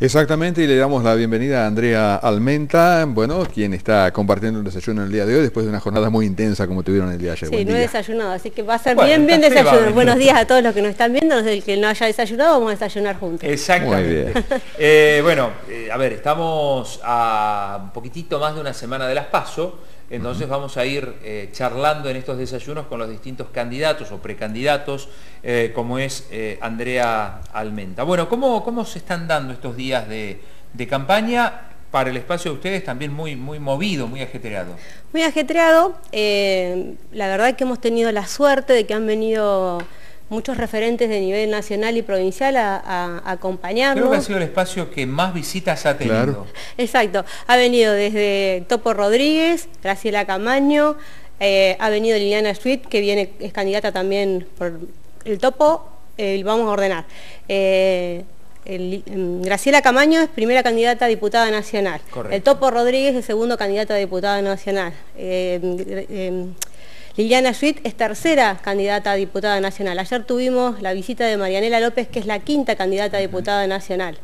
Exactamente, y le damos la bienvenida a Andrea Almenta, bueno, quien está compartiendo el desayuno el día de hoy después de una jornada muy intensa como tuvieron el día de ayer. Sí, no he desayunado, así que va a ser bien, bien desayuno. Buenos días a todos los que nos están viendo, desde el que no haya desayunado vamos a desayunar juntos. Exactamente. Eh, bueno, eh, a ver, estamos a un poquitito más de una semana de las PASO, entonces vamos a ir eh, charlando en estos desayunos con los distintos candidatos o precandidatos, eh, como es eh, Andrea Almenta. Bueno, ¿cómo, ¿cómo, se están dando estos días de, campaña? Para el espacio de ustedes también muy, muy movido, muy ajetreado. Muy ajetreado. la verdad es que hemos tenido la suerte de que han venido muchos referentes de nivel nacional y provincial a, acompañarnos. Creo que ha sido el espacio que más visitas ha tenido. Exacto, ha venido desde Topo Rodríguez, Graciela Camaño, eh, ha venido Liliana Street, que viene, es candidata también por el Topo, eh, vamos a ordenar. Eh, em, Graciela Camaño es primera candidata a diputada nacional. El Topo Rodríguez es segundo candidato a diputada nacional. Liliana Schwitt es tercera candidata a diputada nacional. Ayer tuvimos la visita de Marianela López, que es la quinta candidata a diputada nacional.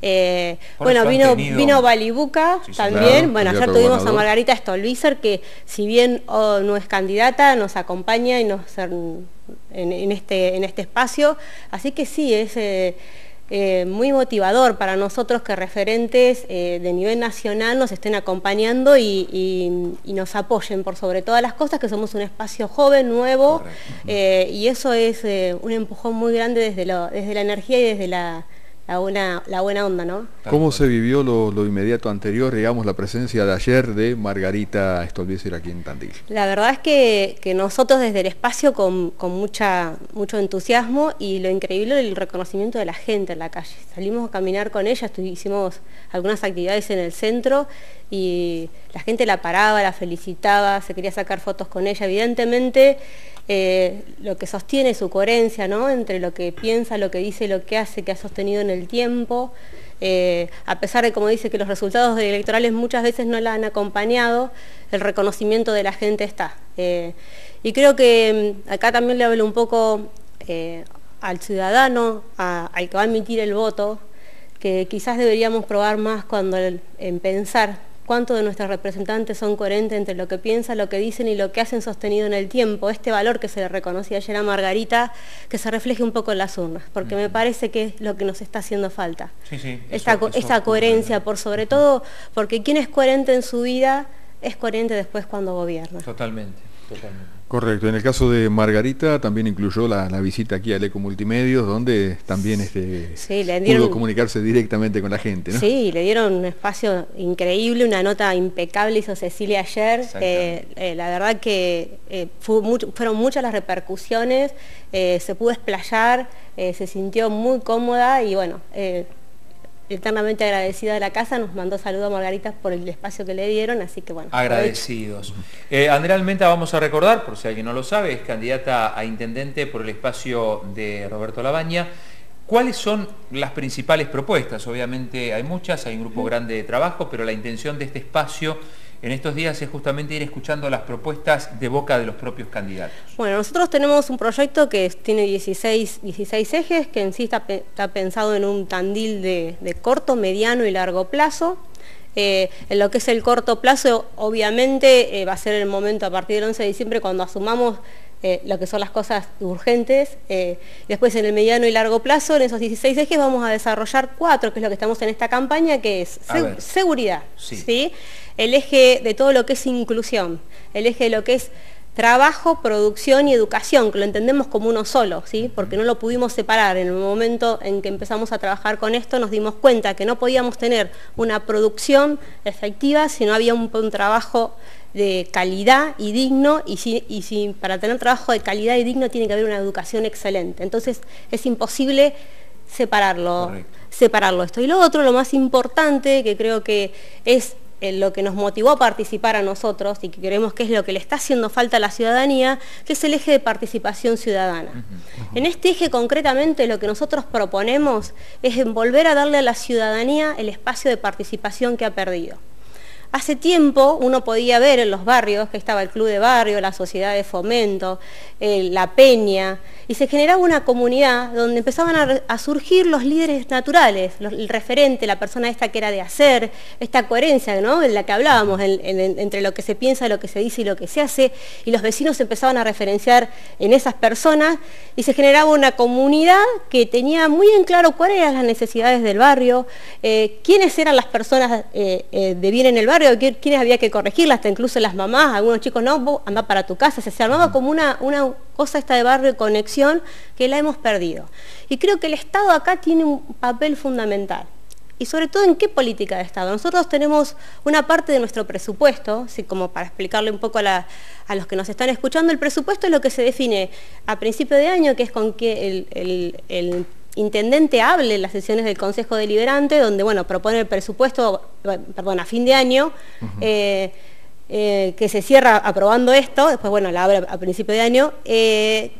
Eh, bueno, vino, vino Balibuca también. bueno, ayer tuvimos a Margarita Stolbizer, que si bien oh, no es candidata, nos acompaña y nos en, este, en este espacio. Así que sí, es... Eh, eh, muy motivador para nosotros que referentes eh, de nivel nacional nos estén acompañando y, nos apoyen por sobre todas las cosas, que somos un espacio joven, nuevo, eh, y eso es un empujón muy grande desde, desde la energía y desde la, la buena, la buena onda, ¿no? ¿Cómo se vivió lo, inmediato anterior, digamos, la presencia de ayer de Margarita Stolbizer aquí en Tandil? La verdad es que, nosotros desde el espacio con, mucha, mucho entusiasmo y lo increíble el reconocimiento de la gente en la calle. Salimos a caminar con ella, hicimos algunas actividades en el centro y la gente la paraba, la felicitaba, se quería sacar fotos con ella. Evidentemente eh, lo que sostiene su coherencia ¿no? entre lo que piensa, lo que dice lo que hace, que ha sostenido en el tiempo, eh, a pesar de, como dice, que los resultados electorales muchas veces no la han acompañado, el reconocimiento de la gente está. Eh, y creo que mm, acá también le hablo un poco al ciudadano, al que va a emitir el voto, que quizás deberíamos probar más cuando en pensar cuántos de nuestros representantes son coherentes entre lo que piensan, lo que dicen y lo que hacen sostenido en el tiempo. Este valor que se le reconocía ayer a Margarita, que se refleje un poco en las urnas, porque me parece que es lo que nos está haciendo falta. Sí, sí, esa, coherencia, por sobre todo, porque quien es coherente en su vida es coherente después cuando gobierna. Totalmente, totalmente. Correcto, en el caso de Margarita también incluyó la, visita aquí al Eco Multimedios, donde también este, pudo comunicarse directamente con la gente. ¿no? Sí, le dieron un espacio increíble, una nota impecable hizo Cecilia ayer. Eh, eh, la verdad que eh, fueron muchas las repercusiones, se pudo explayar, se sintió muy cómoda y bueno, eternamente agradecida de la casa, nos mandó saludo a Margarita por el espacio que le dieron, así que bueno. Agradecidos. Eh, Andrea Almenta, vamos a recordar, por si alguien no lo sabe, es candidata a intendente por el espacio de Roberto Labaña. ¿Cuáles son las principales propuestas? Obviamente hay muchas, hay un grupo grande de trabajo, pero la intención de este espacio en estos días es justamente ir escuchando las propuestas de boca de los propios candidatos. Bueno, nosotros tenemos un proyecto que tiene 16, 16 ejes, que en sí está, pensado en un tandil de, corto, mediano y largo plazo. Eh, en lo que es el corto plazo, obviamente eh, va a ser el momento a partir del 11 de diciembre cuando asumamos eh, lo que son las cosas urgentes. después en el mediano y largo plazo, en esos 16 ejes vamos a desarrollar cuatro, que es lo que estamos en esta campaña, que es seguridad. ¿sí? el eje de todo lo que es inclusión, el eje de lo que es trabajo, producción y educación, que lo entendemos como uno solo, ¿sí? porque no lo pudimos separar. En el momento en que empezamos a trabajar con esto nos dimos cuenta que no podíamos tener una producción efectiva si no había un, trabajo de calidad y digno, y, si, para tener trabajo de calidad y digno tiene que haber una educación excelente. Entonces es imposible separarlo, separarlo esto. Y lo otro, lo más importante, que creo que es lo que nos motivó a participar a nosotros y que creemos que es lo que le está haciendo falta a la ciudadanía, que es el eje de participación ciudadana. En este eje concretamente lo que nosotros proponemos es volver a darle a la ciudadanía el espacio de participación que ha perdido. Hace tiempo uno podía ver en los barrios que estaba el club de barrio, la sociedad de fomento, eh, la peña, y se generaba una comunidad donde empezaban a, surgir los líderes naturales, el referente, la persona esta que era de hacer, esta coherencia ¿no? en la que hablábamos, entre lo que se piensa, lo que se dice y lo que se hace, y los vecinos empezaban a referenciar en esas personas y se generaba una comunidad que tenía muy en claro cuáles eran las necesidades del barrio, eh, quiénes eran las personas eh, de bien en el barrio, quiénes había que corregirla, hasta incluso las mamás, algunos chicos, no, vos andá para tu casa, se, armaba como una, una cosa esta de barrio de conexión que la hemos perdido. Y creo que el Estado acá tiene un papel fundamental. Y sobre todo en qué política de Estado. Nosotros tenemos una parte de nuestro presupuesto, así como para explicarle un poco a, los que nos están escuchando, el presupuesto es lo que se define a principio de año, que es con que el intendente hable en las sesiones del Consejo Deliberante, donde bueno, propone el presupuesto, perdón, a fin de año, eh, eh, que se cierra aprobando esto, después bueno, la abre a principio de año, eh,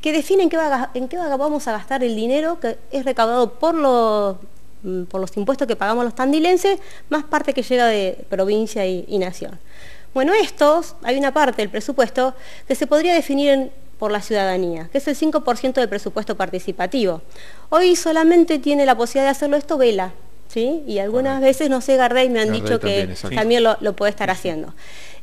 que define en qué, en qué vamos a gastar el dinero que es recaudado por los, mm, por los impuestos que pagamos los tandilenses, más parte que llega de provincia y, y nación. Bueno, estos, hay una parte del presupuesto que se podría definir en por la ciudadanía, que es el 5% del presupuesto participativo. Hoy solamente tiene la posibilidad de hacerlo esto Vela, ¿sí? y algunas veces, no sé, Gardey me han dicho que también lo, puede estar haciendo.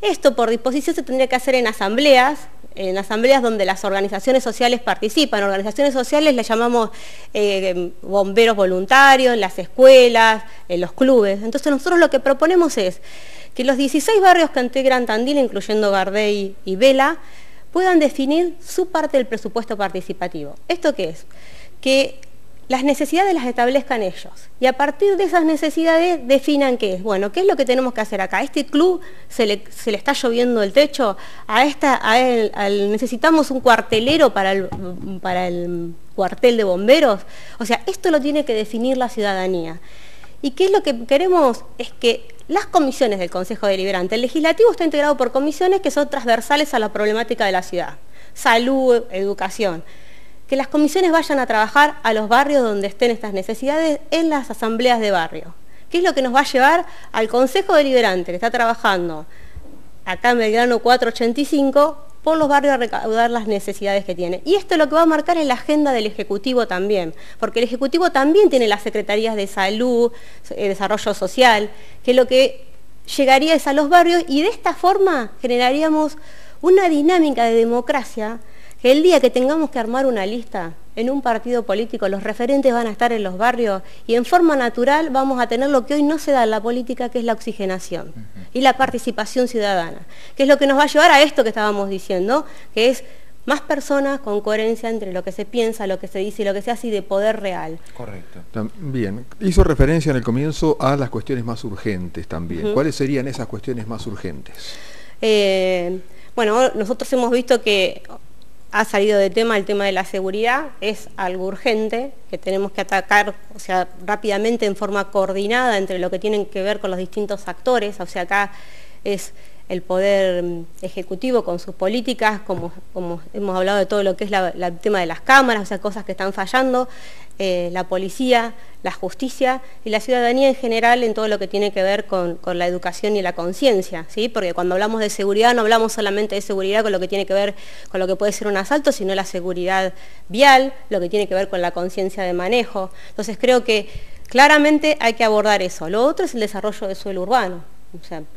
Esto por disposición se tendría que hacer en asambleas, en asambleas donde las organizaciones sociales participan. Organizaciones sociales le llamamos eh, bomberos voluntarios, las escuelas, en los clubes. Entonces nosotros lo que proponemos es que los 16 barrios que integran Tandil, incluyendo Gardey y Vela, puedan definir su parte del presupuesto participativo. ¿Esto qué es? Que las necesidades las establezcan ellos y a partir de esas necesidades definan qué es. Bueno, ¿qué es lo que tenemos que hacer acá? ¿A este club se le, está lloviendo el techo? ¿A esta, necesitamos un cuartelero para el, para el cuartel de bomberos? O sea, esto lo tiene que definir la ciudadanía. ¿Y qué es lo que queremos? Es que las comisiones del Consejo Deliberante, el legislativo está integrado por comisiones que son transversales a la problemática de la ciudad, salud, educación, que las comisiones vayan a trabajar a los barrios donde estén estas necesidades en las asambleas de barrio. ¿Qué es lo que nos va a llevar al Consejo Deliberante, que está trabajando acá en Belgrano 485, por los barrios a recaudar las necesidades que tiene. Y esto lo que va a marcar es la agenda del Ejecutivo también, porque el Ejecutivo también tiene las Secretarías de Salud, eh, Desarrollo Social, que lo que llegaría es a los barrios y de esta forma generaríamos una dinámica de democracia que el día que tengamos que armar una lista en un partido político, los referentes van a estar en los barrios y en forma natural vamos a tener lo que hoy no se da en la política, que es la oxigenación y la participación ciudadana, que es lo que nos va a llevar a esto que estábamos diciendo, que es más personas con coherencia entre lo que se piensa, lo que se dice y lo que se hace y de poder real. Correcto. Bien, hizo referencia en el comienzo a las cuestiones más urgentes también. ¿Cuáles serían esas cuestiones más urgentes? Eh, bueno, nosotros hemos visto que ha salido de tema el tema de la seguridad, es algo urgente que tenemos que atacar, o sea, rápidamente en forma coordinada entre lo que tienen que ver con los distintos actores, o sea, acá es el poder mm, ejecutivo con sus políticas, como, hemos hablado de todo lo que es el tema de las cámaras, o sea, cosas que están fallando, eh, la policía, la justicia y la ciudadanía en general en todo lo que tiene que ver con, la educación y la conciencia, ¿sí? porque cuando hablamos de seguridad no hablamos solamente de seguridad con lo que tiene que ver con lo que puede ser un asalto, sino la seguridad vial, lo que tiene que ver con la conciencia de manejo. Entonces creo que claramente hay que abordar eso. Lo otro es el desarrollo de suelo urbano.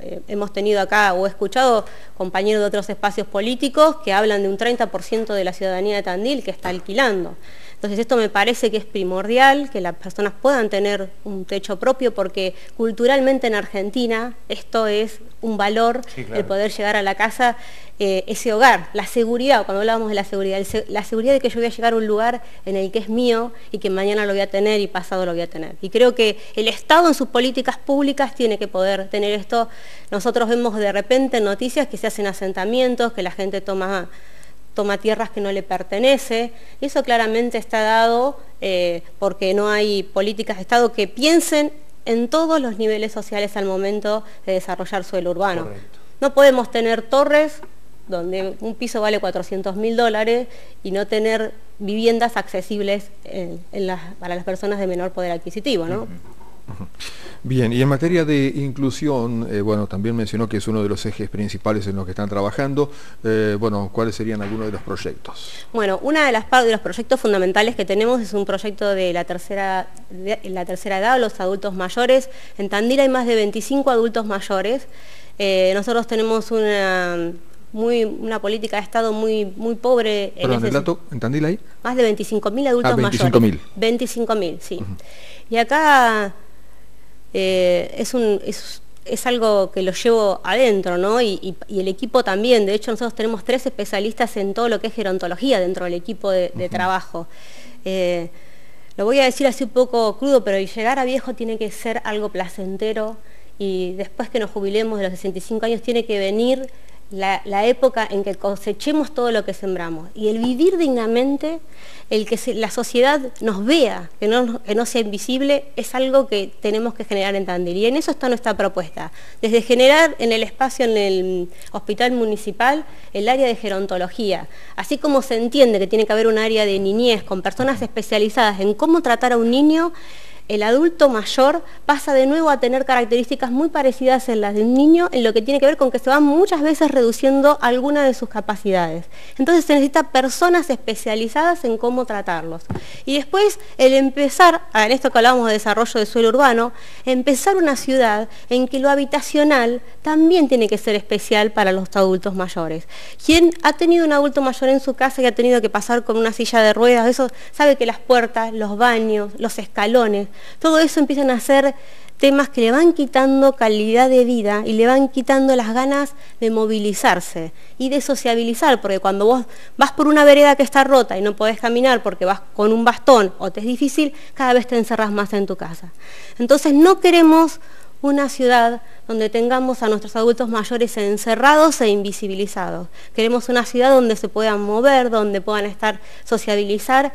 Eh, hemos tenido acá o he escuchado compañeros de otros espacios políticos que hablan de un 30% de la ciudadanía de Tandil que está alquilando. Entonces esto me parece que es primordial, que las personas puedan tener un techo propio, porque culturalmente en Argentina esto es un valor, el poder llegar a la casa, eh, ese hogar, la seguridad, cuando hablábamos de la seguridad, la seguridad de que yo voy a llegar a un lugar en el que es mío y que mañana lo voy a tener y pasado lo voy a tener. Y creo que el Estado en sus políticas públicas tiene que poder tener esto. Nosotros vemos de repente noticias que se hacen asentamientos, que la gente toma toma tierras que no le pertenece. Eso claramente está dado eh, porque no hay políticas de Estado que piensen en todos los niveles sociales al momento de desarrollar suelo urbano. No podemos tener torres donde un piso vale 400 mil dólares y no tener viviendas accesibles para las personas de menor poder adquisitivo. ¿no? Bien, y en materia de inclusión, eh, bueno, también mencionó que es uno de los ejes principales en los que están trabajando. Eh, bueno, ¿cuáles serían algunos de los proyectos? Bueno, una de las de los proyectos fundamentales que tenemos es un proyecto de la tercera, la tercera edad, los adultos mayores. En Tandil hay más de 25 adultos mayores. Eh, nosotros tenemos una muy, una política de Estado muy, muy pobre. en el dato, ¿en Tandil hay? Más de 25.000 adultos ah, 25 mayores. 25.000, sí. Y acá eh, es, un, es, algo que lo llevo adentro, ¿no? Y, el equipo también. De hecho, nosotros tenemos tres especialistas en todo lo que es gerontología dentro del equipo de, trabajo. Eh, lo voy a decir así un poco crudo, pero llegar a viejo tiene que ser algo placentero y después que nos jubilemos de los 65 años tiene que venir la, época en que cosechemos todo lo que sembramos. Y el vivir dignamente, el que la sociedad nos vea, que no, que no sea invisible, es algo que tenemos que generar en Tandil. Y en eso está nuestra propuesta. Desde generar en el espacio, en el hospital municipal, el área de gerontología. Así como se entiende que tiene que haber un área de niñez con personas especializadas en cómo tratar a un niño, el adulto mayor pasa de nuevo a tener características muy parecidas en las del niño en lo que tiene que ver con que se van muchas veces reduciendo alguna de sus capacidades. Entonces se necesita personas especializadas en cómo tratarlos. Y después el empezar, en esto que hablábamos de desarrollo de suelo urbano, empezar una ciudad en que lo habitacional también tiene que ser especial para los adultos mayores. Quien ha tenido un adulto mayor en su casa y ha tenido que pasar con una silla de ruedas, eso sabe que las puertas, los baños, los escalones, todo eso empiezan a ser temas que le van quitando calidad de vida y le van quitando las ganas de movilizarse y de sociabilizar, porque cuando vos vas por una vereda que está rota y no podés caminar porque vas con un bastón o te es difícil, cada vez te encerras más en tu casa. Entonces no queremos una ciudad donde tengamos a nuestros adultos mayores encerrados e invisibilizados. Queremos una ciudad donde se puedan mover, donde puedan estar sociabilizar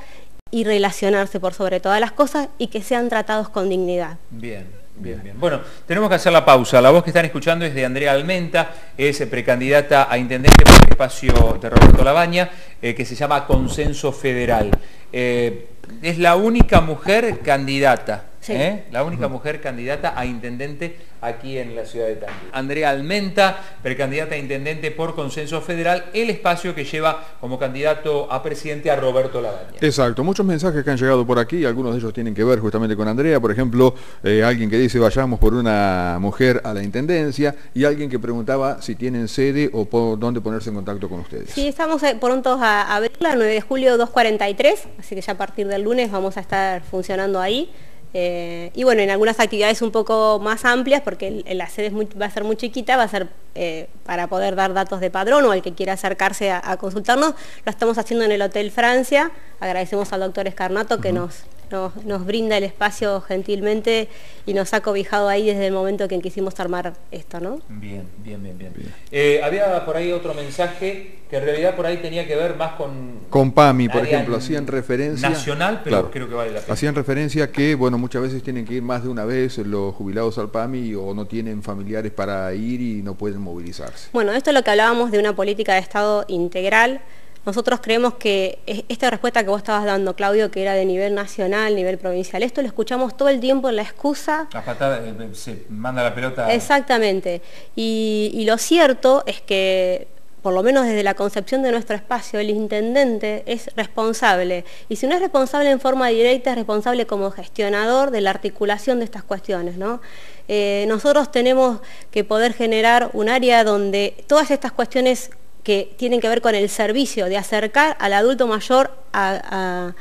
y relacionarse por sobre todas las cosas y que sean tratados con dignidad. Bien, bien, bien. Bueno, tenemos que hacer la pausa. La voz que están escuchando es de Andrea Almenta, es precandidata a intendente por el espacio de Roberto Labaña, eh, que se llama Consenso Federal. Eh, es la única mujer candidata, ¿eh? la única mujer candidata a intendente aquí en la ciudad de Tandil. Andrea Almenta, precandidata a intendente por consenso federal, el espacio que lleva como candidato a presidente a Roberto Lavaña. Exacto, muchos mensajes que han llegado por aquí, algunos de ellos tienen que ver justamente con Andrea, por ejemplo, eh, alguien que dice vayamos por una mujer a la intendencia y alguien que preguntaba si tienen sede o por dónde ponerse en contacto con ustedes. Sí, estamos eh, prontos a, a verla, 9 de julio 243, así que ya a partir del lunes vamos a estar funcionando ahí. Eh, y bueno, en algunas actividades un poco más amplias, porque la sede va a ser muy chiquita, va a ser eh, para poder dar datos de padrón o el que quiera acercarse a, consultarnos, lo estamos haciendo en el Hotel Francia. Agradecemos al doctor Escarnato que nos nos, brinda el espacio gentilmente y nos ha cobijado ahí desde el momento que quisimos armar esto, ¿no? Bien, bien, bien, bien. Eh, había por ahí otro mensaje que en realidad por ahí tenía que ver más con... Con PAMI, por ejemplo, hacían referencia... Nacional, pero creo que vale la pena. Hacían referencia que, bueno, muchas veces tienen que ir más de una vez los jubilados al PAMI o no tienen familiares para ir y no pueden movilizarse. Bueno, esto es lo que hablábamos de una política de Estado integral, nosotros creemos que esta respuesta que vos estabas dando, Claudio, que era de nivel nacional, nivel provincial, esto lo escuchamos todo el tiempo en la excusa. La patada, eh, eh, se manda la pelota. Exactamente. Y, lo cierto es que por lo menos desde la concepción de nuestro espacio, el intendente es responsable. Y si no es responsable en forma directa, es responsable como gestionador de la articulación de estas cuestiones. ¿no? Eh, nosotros tenemos que poder generar un área donde todas estas cuestiones que tienen que ver con el servicio, de acercar al adulto mayor a,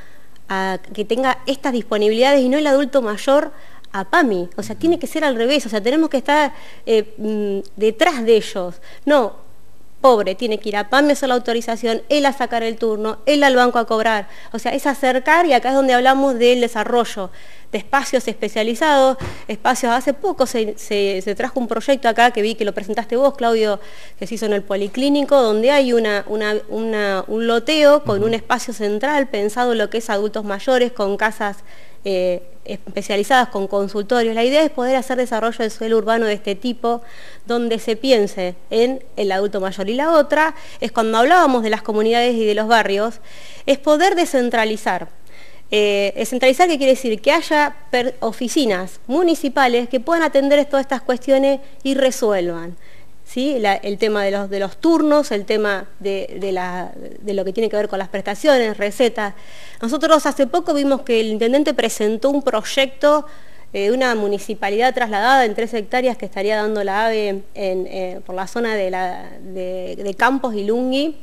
que tenga estas disponibilidades y no el adulto mayor a PAMI. O sea, tiene que ser al revés, o sea, tenemos que estar eh, mm, detrás de ellos. No, pobre, tiene que ir a PAMI a hacer la autorización, él a sacar el turno, él al banco a cobrar. O sea, es acercar y acá es donde hablamos del desarrollo de espacios especializados, espacios, hace poco se, trajo un proyecto acá que vi que lo presentaste vos, Claudio, que se hizo en el Policlínico, donde hay una, un loteo con un espacio central pensado en lo que es adultos mayores, con casas eh, especializadas con consultorios. La idea es poder hacer desarrollo del suelo urbano de este tipo, donde se piense en el adulto mayor. Y la otra es cuando hablábamos de las comunidades y de los barrios, es poder descentralizar. Eh, descentralizar, ¿qué quiere decir? Que haya oficinas municipales que puedan atender todas estas cuestiones y resuelvan. ¿Sí? el tema de los, de turnos, el tema de, de, lo que tiene que ver con las prestaciones, recetas. Nosotros hace poco vimos que el intendente presentó un proyecto de eh, una municipalidad trasladada en tres hectáreas que estaría dando la AVE eh, por la zona de, de Campos y Lungui,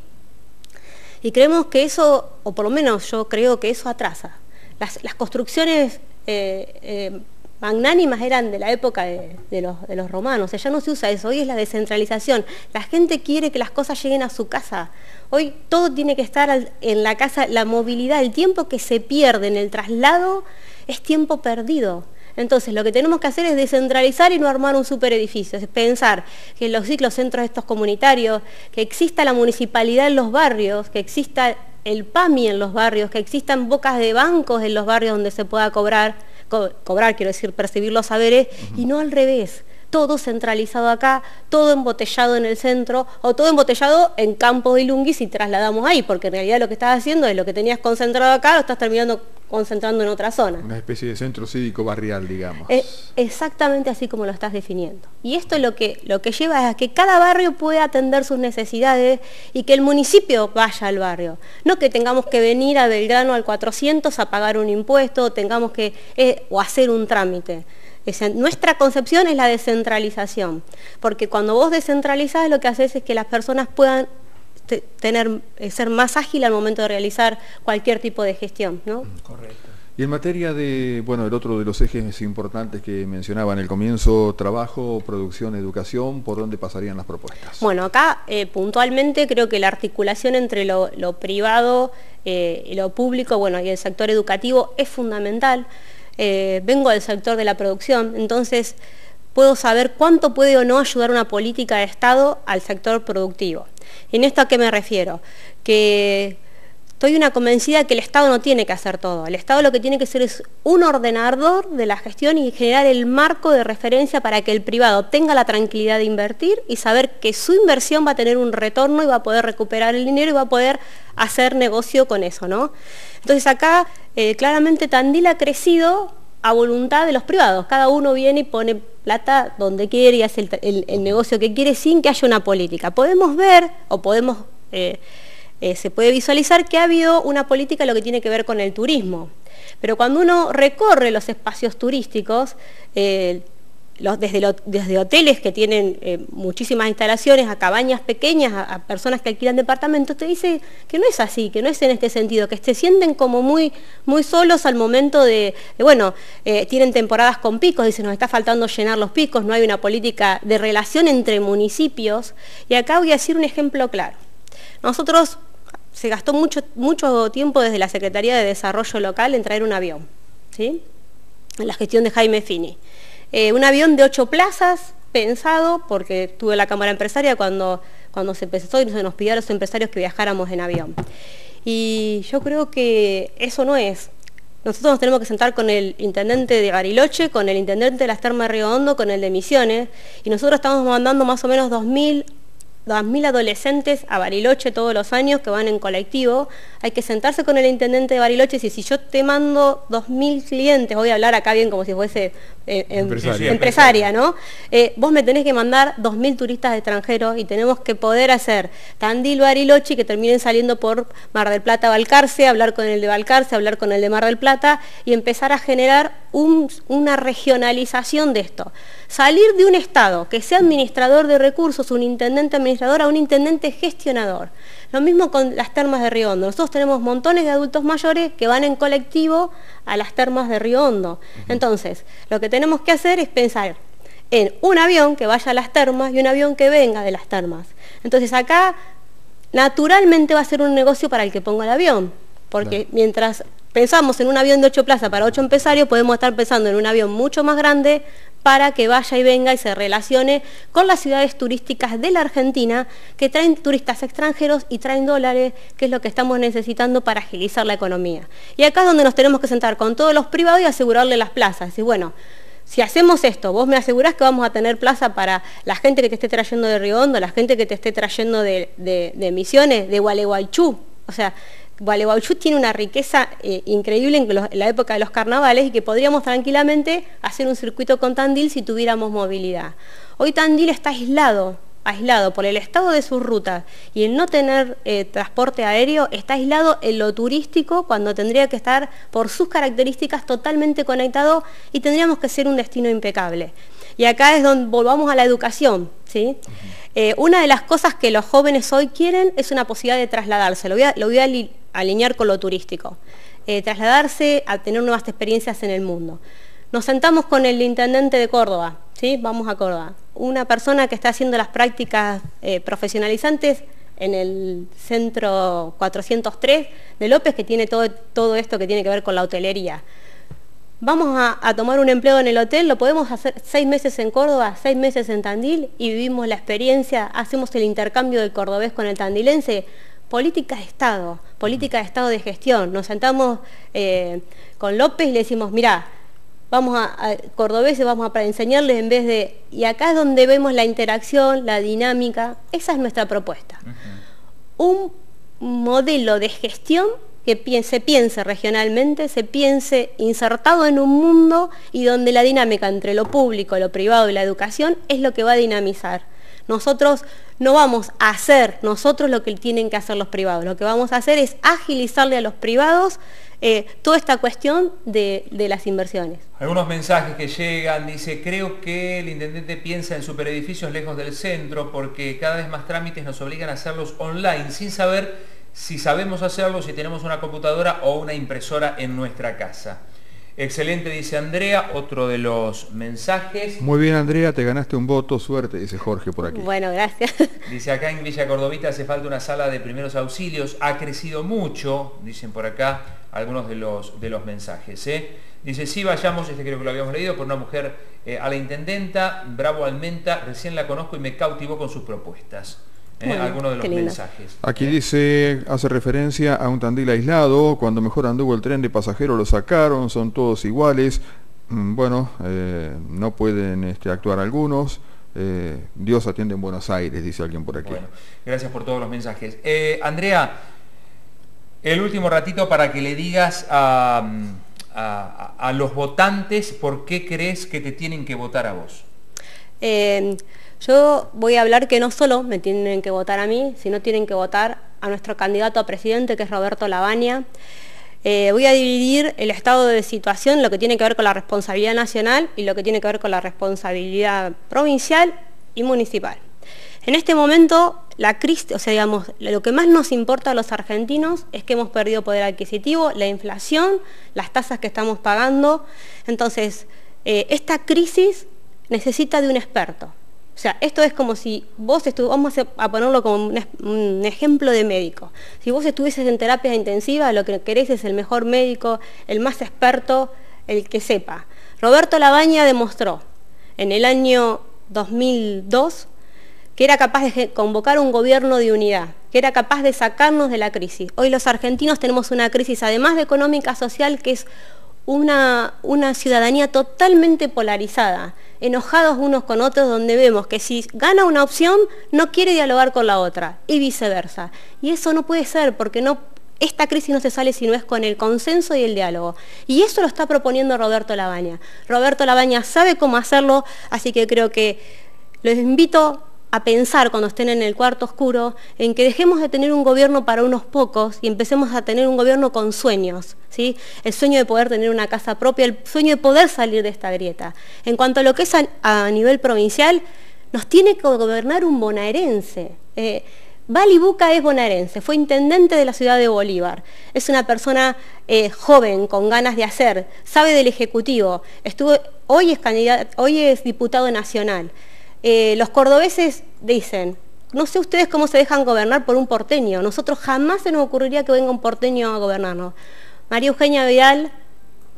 y creemos que eso, o por lo menos yo creo que eso atrasa. Las, construcciones eh, magnánimas eran de la época de, los, romanos, o ya no se usa eso, hoy es la descentralización. La gente quiere que las cosas lleguen a su casa. Hoy todo tiene que estar en la casa, la movilidad, el tiempo que se pierde en el traslado es tiempo perdido. Entonces, lo que tenemos que hacer es descentralizar y no armar un superedificio, es pensar que los ciclos centros estos comunitarios, que exista la municipalidad en los barrios, que exista el PAMI en los barrios, que existan bocas de bancos en los barrios donde se pueda cobrar, cobrar quiero decir, percibir los saberes, y no al revés todo centralizado acá, todo embotellado en el centro o todo embotellado en Campos de Ilunguis y trasladamos ahí, porque en realidad lo que estás haciendo es lo que tenías concentrado acá, lo estás terminando concentrando en otra zona. Una especie de centro cívico barrial, digamos. Es exactamente así como lo estás definiendo. Y esto lo que, lo que lleva es a que cada barrio pueda atender sus necesidades y que el municipio vaya al barrio. No que tengamos que venir a Belgrano al 400 a pagar un impuesto, o tengamos que eh, o hacer un trámite. Nuestra concepción es la descentralización, porque cuando vos descentralizás lo que haces es que las personas puedan tener, eh, ser más ágil al momento de realizar cualquier tipo de gestión. ¿no? Mm, correcto. Y en materia de, bueno, el otro de los ejes importantes que mencionaba en el comienzo, trabajo, producción, educación, ¿por dónde pasarían las propuestas? Bueno, acá eh, puntualmente creo que la articulación entre lo, privado eh, y lo público, bueno, y el sector educativo es fundamental. Vengo del sector de la producción, entonces puedo saber cuánto puede o no ayudar una política de Estado al sector productivo. ¿En esto a qué me refiero? Que estoy una convencida que el Estado no tiene que hacer todo. El Estado lo que tiene que ser es un ordenador de la gestión y generar el marco de referencia para que el privado tenga la tranquilidad de invertir y saber que su inversión va a tener un retorno y va a poder recuperar el dinero y va a poder hacer negocio con eso, ¿no? Entonces acá eh, claramente Tandil ha crecido a voluntad de los privados. Cada uno viene y pone plata donde quiere y hace el, negocio que quiere sin que haya una política. Podemos ver o podemos, eh, eh, se puede visualizar que ha habido una política lo que tiene que ver con el turismo. Pero cuando uno recorre los espacios turísticos, desde, hoteles que tienen eh, muchísimas instalaciones, a cabañas pequeñas, a, personas que alquilan departamentos, te dice que no es así, que no es en este sentido, que se sienten como muy, muy solos al momento de, bueno, eh, tienen temporadas con picos, dicen, nos está faltando llenar los picos, no hay una política de relación entre municipios. Y acá voy a decir un ejemplo claro. Nosotros se gastó mucho, mucho tiempo desde la Secretaría de Desarrollo Local en traer un avión, ¿sí? en la gestión de Jaime Fini. Eh, un avión de ocho plazas, pensado, porque tuve la Cámara Empresaria cuando, cuando se empezó y se nos pidió a los empresarios que viajáramos en avión. Y yo creo que eso no es. Nosotros nos tenemos que sentar con el intendente de Bariloche, con el intendente de las Termas de Río Hondo, con el de Misiones, y nosotros estamos mandando más o menos 2.000 2.000 adolescentes a Bariloche todos los años que van en colectivo. Hay que sentarse con el intendente de Bariloche y decir, si yo te mando 2.000 clientes, voy a hablar acá bien como si fuese eh, em, empresaria. ¿no? Eh, vos me tenés que mandar 2.000 turistas extranjeros y tenemos que poder hacer Tandil, Bariloche que terminen saliendo por Mar del Plata, Balcarce, hablar con el de Balcarce, hablar con el de Mar del Plata y empezar a generar una regionalización de esto. Salir de un Estado que sea administrador de recursos, un intendente administrador a un intendente gestionador. Lo mismo con las termas de Río Hondo. Nosotros tenemos montones de adultos mayores que van en colectivo a las termas de Río Hondo. Entonces, lo que tenemos que hacer es pensar en un avión que vaya a las termas y un avión que venga de las termas. Entonces acá naturalmente va a ser un negocio para el que ponga el avión, porque mientras pensamos en un avión de ocho plazas para ocho empresarios, podemos estar pensando en un avión mucho más grande para que vaya y venga y se relacione con las ciudades turísticas de la Argentina que traen turistas extranjeros y traen dólares, que es lo que estamos necesitando para agilizar la economía. Y acá es donde nos tenemos que sentar con todos los privados y asegurarle las plazas. Y bueno, si hacemos esto, vos me asegurás que vamos a tener plaza para la gente que te esté trayendo de Río Hondo, la gente que te esté trayendo de, Misiones, de Gualeguaychú. O sea, Gualeguaychú tiene una riqueza eh, increíble en, la época de los carnavales y que podríamos tranquilamente hacer un circuito con Tandil si tuviéramos movilidad. Hoy Tandil está aislado, aislado por el estado de sus rutas y el no tener eh, transporte aéreo, está aislado en lo turístico cuando tendría que estar por sus características totalmente conectado y tendríamos que ser un destino impecable. Y acá es donde volvamos a la educación. ¿sí? Eh, una de las cosas que los jóvenes hoy quieren es una posibilidad de trasladarse. Lo voy a, alinear con lo turístico. Eh, trasladarse a tener nuevas experiencias en el mundo. Nos sentamos con el intendente de Córdoba, ¿sí? vamos a Córdoba. Una persona que está haciendo las prácticas eh, profesionalizantes en el centro 403 de López, que tiene todo, todo esto que tiene que ver con la hotelería vamos a, tomar un empleo en el hotel, lo podemos hacer seis meses en Córdoba, seis meses en Tandil y vivimos la experiencia, hacemos el intercambio del cordobés con el tandilense. Política de Estado, política de Estado de gestión. Nos sentamos eh, con López y le decimos, mira, vamos a, a cordobeses, vamos a enseñarles en vez de... Y acá es donde vemos la interacción, la dinámica. Esa es nuestra propuesta. Un modelo de gestión que se piense regionalmente, se piense insertado en un mundo y donde la dinámica entre lo público, lo privado y la educación es lo que va a dinamizar. Nosotros no vamos a hacer nosotros lo que tienen que hacer los privados, lo que vamos a hacer es agilizarle a los privados eh, toda esta cuestión de, de, las inversiones. Algunos mensajes que llegan, dice, creo que el intendente piensa en superedificios lejos del centro porque cada vez más trámites nos obligan a hacerlos online sin saber si sabemos hacerlo, si tenemos una computadora o una impresora en nuestra casa. Excelente, dice Andrea, otro de los mensajes. Muy bien, Andrea, te ganaste un voto, suerte, dice Jorge por aquí. Bueno, gracias. Dice acá en Villa Cordovita hace falta una sala de primeros auxilios, ha crecido mucho, dicen por acá algunos de los, de los mensajes. ¿eh? Dice, sí, vayamos, este creo que lo habíamos leído, por una mujer eh, a la intendenta, Bravo Almenta, recién la conozco y me cautivó con sus propuestas. ¿Eh? algunos de los mensajes. Aquí dice, hace referencia a un Tandil aislado, cuando mejor anduvo el tren de pasajeros lo sacaron, son todos iguales. Mm, bueno, eh, no pueden este, actuar algunos. Eh, Dios atiende en Buenos Aires, dice alguien por aquí. Bueno, gracias por todos los mensajes. Andrea, el último ratito para que le digas a, a, los votantes por qué crees que te tienen que votar a vos. Yo voy a hablar que no solo me tienen que votar a mí, sino tienen que votar a nuestro candidato a presidente, que es Roberto Labaña. Eh, voy a dividir el estado de situación, lo que tiene que ver con la responsabilidad nacional y lo que tiene que ver con la responsabilidad provincial y municipal. En este momento, la crisis, o sea, digamos, lo que más nos importa a los argentinos es que hemos perdido poder adquisitivo, la inflación, las tasas que estamos pagando. Entonces, eh, esta crisis necesita de un experto, o sea, esto es como si vos estuvieras, vamos a ponerlo como un, ejemplo de médico. Si vos estuvieses en terapia intensiva, lo que querés es el mejor médico, el más experto, el que sepa. Roberto Labaña demostró en el año 2002 que era capaz de convocar un gobierno de unidad, que era capaz de sacarnos de la crisis. Hoy los argentinos tenemos una crisis, además de económica, social, que es una, una ciudadanía totalmente polarizada enojados unos con otros, donde vemos que si gana una opción, no quiere dialogar con la otra, y viceversa. Y eso no puede ser, porque no, esta crisis no se sale si no es con el consenso y el diálogo. Y eso lo está proponiendo Roberto Labaña. Roberto Labaña sabe cómo hacerlo, así que creo que les invito a pensar cuando estén en el cuarto oscuro en que dejemos de tener un gobierno para unos pocos y empecemos a tener un gobierno con sueños, ¿sí? El sueño de poder tener una casa propia, el sueño de poder salir de esta grieta. En cuanto a lo que es a, nivel provincial, nos tiene que gobernar un bonaerense. Eh, Bali Buca es bonaerense, fue intendente de la ciudad de Bolívar. Es una persona eh, joven, con ganas de hacer, sabe del Ejecutivo. Estuvo, hoy, es hoy es diputado nacional. Eh, los cordobeses dicen, no sé ustedes cómo se dejan gobernar por un porteño, nosotros jamás se nos ocurriría que venga un porteño a gobernarnos. María Eugenia Vidal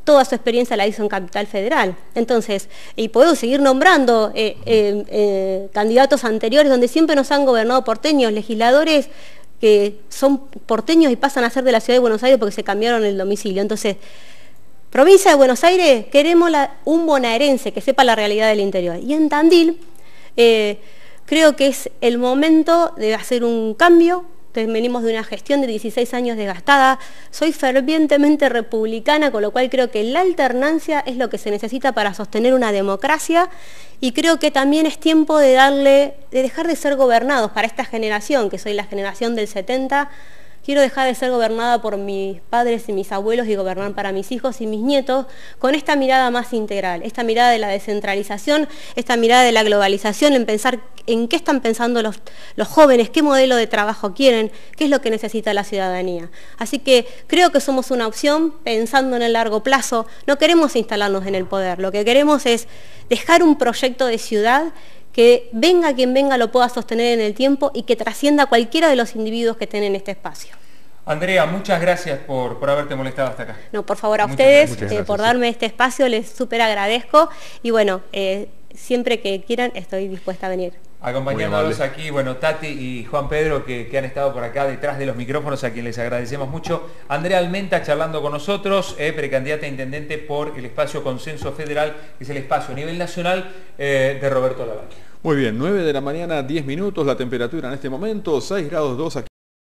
toda su experiencia la hizo en Capital Federal. Entonces, y puedo seguir nombrando eh, eh, candidatos anteriores donde siempre nos han gobernado porteños, legisladores que son porteños y pasan a ser de la ciudad de Buenos Aires porque se cambiaron el domicilio. Entonces, provincia de Buenos Aires, queremos un bonaerense que sepa la realidad del interior. Y en Tandil, eh, creo que es el momento de hacer un cambio, venimos de una gestión de 16 años desgastada, soy fervientemente republicana, con lo cual creo que la alternancia es lo que se necesita para sostener una democracia. Y creo que también es tiempo de darle, de dejar de ser gobernados para esta generación, que soy la generación del 70, quiero dejar de ser gobernada por mis padres y mis abuelos y gobernar para mis hijos y mis nietos con esta mirada más integral, esta mirada de la descentralización, esta mirada de la globalización, en pensar en qué están pensando los, jóvenes, qué modelo de trabajo quieren, qué es lo que necesita la ciudadanía. Así que creo que somos una opción pensando en el largo plazo. No queremos instalarnos en el poder, lo que queremos es dejar un proyecto de ciudad que venga quien venga lo pueda sostener en el tiempo y que trascienda a cualquiera de los individuos que estén en este espacio. Andrea, muchas gracias por, por haberte molestado hasta acá. No, por favor, a ustedes eh, por darme este espacio, les súper agradezco y bueno, eh, siempre que quieran estoy dispuesta a venir. Acompañándolos aquí, bueno, Tati y Juan Pedro que, han estado por acá detrás de los micrófonos, a quien les agradecemos mucho. Andrea Almenta charlando con nosotros, eh, precandidata a intendente por el espacio Consenso Federal, que es el espacio a nivel nacional de Roberto Lavalle. Muy bien, 9 de la mañana, 10 minutos, la temperatura en este momento, 6 grados 2 aquí.